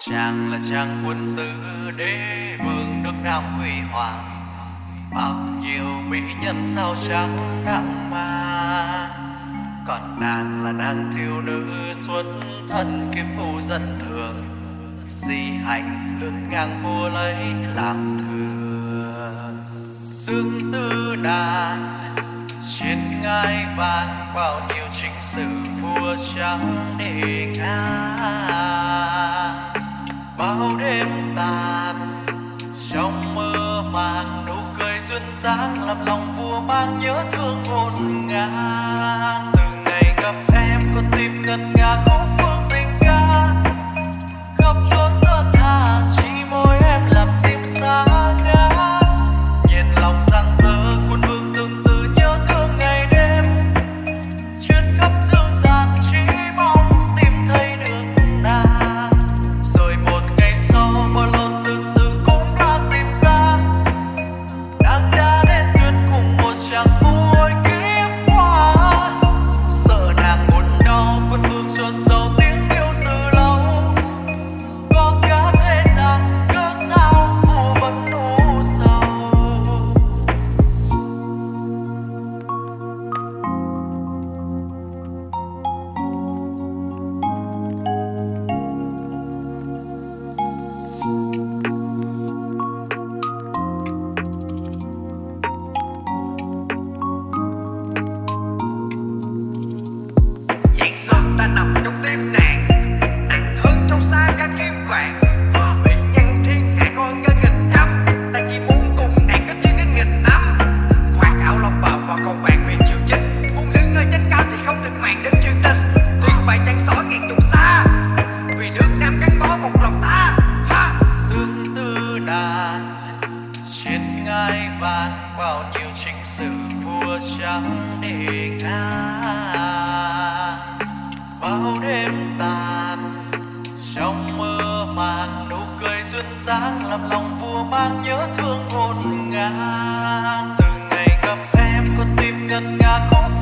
chàng là chàng quân tử đế vương nước nam huy hoàng. Bao nhiêu mỹ nhân sao trắng nặng ma còn nàng là nàng thiếu nữ xuất thân kiếp phu dân thường. Di hành lướt ngang vua lấy làm thừa tương tư nàng trên ngai vàng, bao nhiêu chính sự vua trắng để ngang bao đêm tàn. Trong mơ màng, nụ cười duyên dáng làm lòng vua mang nhớ thương ngổn ngang. Từ ngày gặp em, con tim ngân nga khúc bao nhiêu chính sự vua trắng để ngang bao đêm tàn, trong mơ màng, nụ cười duyên dáng làm lòng vua mang nhớ thương ngột ngang. Từ ngày gặp em, con tim ngân nga khúc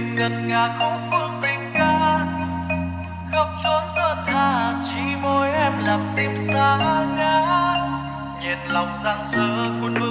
tim ngân nga khúc phương tình ca khắp chốn sơn hà chỉ môi em làm tim xa ngã. Nhiệt lòng giang sơ cuốn quân